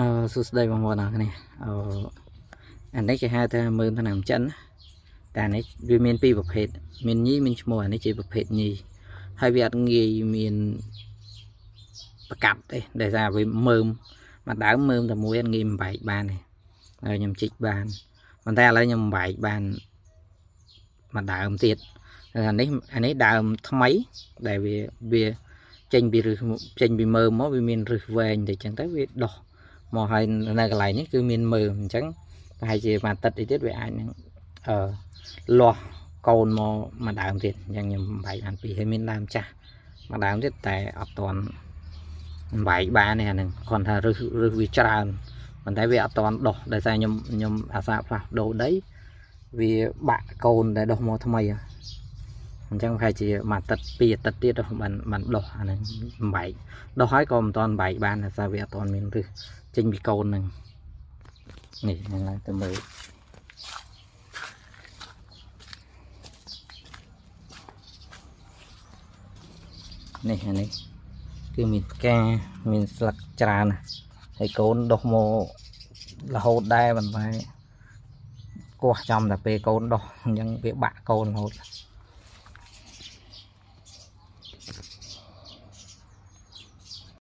អឺសួស្តីបងប្អូនអរគ្នាអឺអានេះគេហៅថាមើមថ្នាំចិនណាតែអានេះវាមានពីរប្រភេទមានញីមានឈ្មោះអានេះជាប្រភេទញីហើយវាអត់ងាយមានប្រកាប់ទេដោយសារវាមើមមកដើមមើមតែមួយអត់ងាយបំបែកបានទេហើយខ្ញុំជីកបានប៉ុន្តែឥឡូវខ្ញុំបំបែកបានមកដើមទៀតអានេះអានេះដើមថ្មីដែលវាវាចេញពីឫសចេញពីមើមមកវាមានឫសវែងតែអញ្ចឹងទៅវាដោះ មកហើយនៅកន្លែងនេះគឺមានមើមអញ្ចឹងប្រហែលជាមួយអាទិត្យអីទៀតវាអាចនឹងអឺលាស់កូនមកមកដើមទៀតអញ្ចឹងខ្ញុំបែកបានពីរហើយមានដើមចាស់មកដើមទៀតតែអត់តន់បែកបានទេអានឹងគ្រាន់ថារឹសរឹសវាច្រើនប៉ុន្តែវាអត់តន់ដោះដោយសារខ្ញុំខ្ញុំអាសាផ្លាស់ដូរដីវាបាក់កូនដែលដោះមកថ្មីអញ្ចឹងប្រហែលជាមួយអាទិត្យពីរអាទិត្យទៀតបានបានដោះអានឹងបែកដោះហើយក៏មិនតន់បែកបានដោយសារវាអត់តន់មានរឹស ចេញពីកូនហ្នឹងនេះហ្នឹងឡើងទៅមើលនេះអានេះគឺមានផ្កាមានស្លឹកច្រើនណាស់ហើយកូនដុះមករហូតដែរប៉ុន្តែគោះចំតែពេលកូនដុះអញ្ចឹងវាបាក់កូនរហូត